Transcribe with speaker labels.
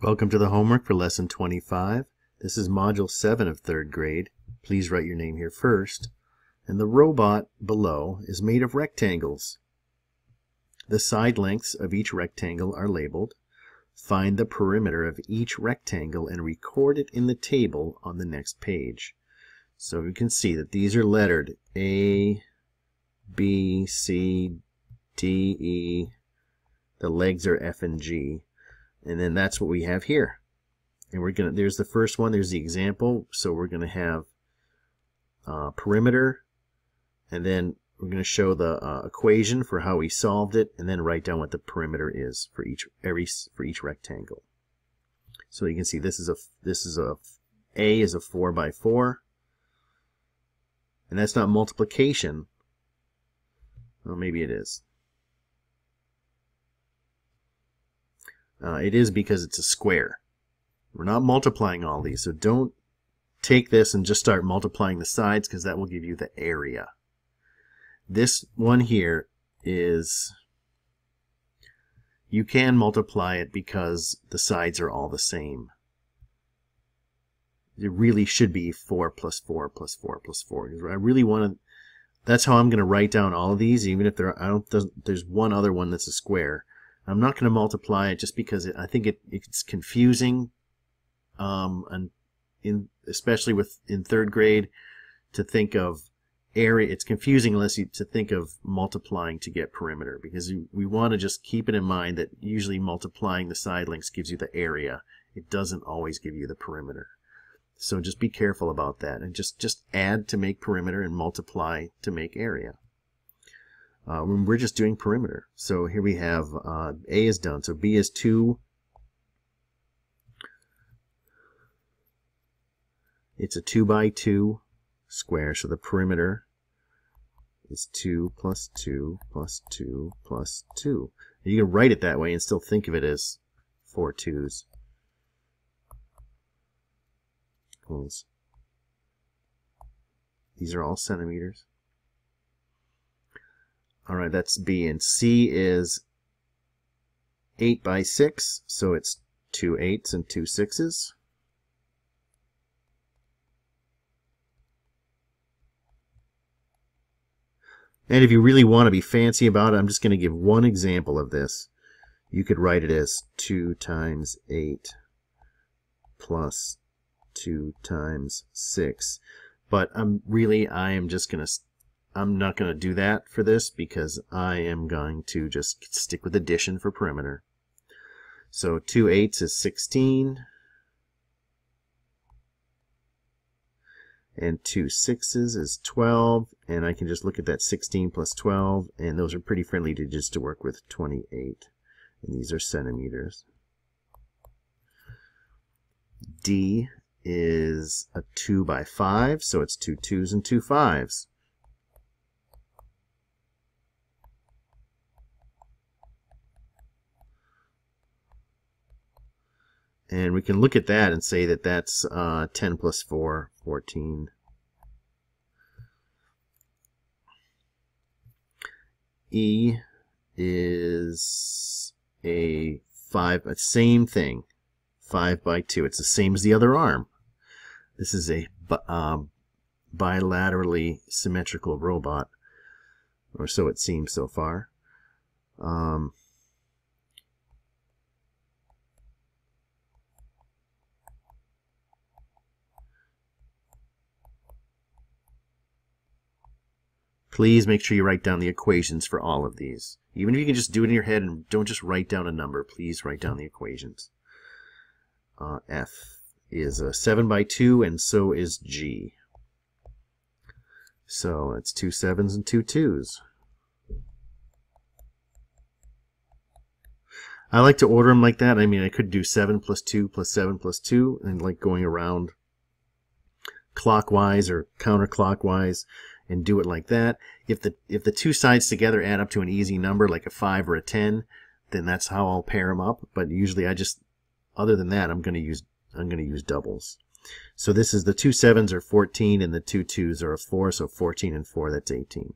Speaker 1: Welcome to the homework for lesson 25. This is module 7 of 3rd grade. Please write your name here first. And the robot below is made of rectangles. The side lengths of each rectangle are labeled. Find the perimeter of each rectangle and record it in the table on the next page. So you can see that these are lettered A, B, C, D, E. The legs are F and G and then that's what we have here. And we're gonna there's the first one there's the example. So we're gonna have uh, perimeter. And then we're going to show the uh, equation for how we solved it and then write down what the perimeter is for each every for each rectangle. So you can see this is a this is a a is a 4 by 4 and that's not multiplication. Well maybe it is Uh, it is because it's a square. We're not multiplying all these, so don't take this and just start multiplying the sides because that will give you the area. This one here is, you can multiply it because the sides are all the same. It really should be 4 plus 4 plus 4 plus 4. I really want to, that's how I'm going to write down all of these, even if there are, I don't, there's one other one that's a square. I'm not going to multiply it just because it, I think it, it's confusing, um, and in especially with in third grade, to think of area. It's confusing unless you to think of multiplying to get perimeter because we want to just keep it in mind that usually multiplying the side lengths gives you the area. It doesn't always give you the perimeter. So just be careful about that and just just add to make perimeter and multiply to make area. Uh, we're just doing perimeter. So here we have uh, A is done. So B is 2. It's a 2 by 2 square. So the perimeter is 2 plus 2 plus 2 plus 2. You can write it that way and still think of it as four twos. These are all centimeters. All right, that's B. And C is 8 by 6, so it's two 8s and two 6s. And if you really want to be fancy about it, I'm just going to give one example of this. You could write it as 2 times 8 plus 2 times 6. But I'm really, I am just going to I'm not going to do that for this because I am going to just stick with addition for perimeter. So 2 eighths is 16. And 2 sixes is 12. And I can just look at that 16 plus 12. And those are pretty friendly digits to work with 28. And these are centimeters. D is a 2 by 5. So it's two 2s and two 5s. And we can look at that and say that that's uh, 10 plus 4, 14. E is a 5, a same thing, 5 by 2. It's the same as the other arm. This is a um, bilaterally symmetrical robot, or so it seems so far. Um, Please make sure you write down the equations for all of these. Even if you can just do it in your head and don't just write down a number, please write down the equations. Uh, F is a 7 by 2, and so is G. So it's two sevens and two twos. I like to order them like that. I mean, I could do 7 plus 2 plus 7 plus 2, and like going around clockwise or counterclockwise and do it like that. If the if the two sides together add up to an easy number like a 5 or a 10, then that's how I'll pair them up. But usually I just other than that, I'm going to use I'm going to use doubles. So this is the two sevens are 14 and the two twos are a 4, so 14 and 4, that's 18.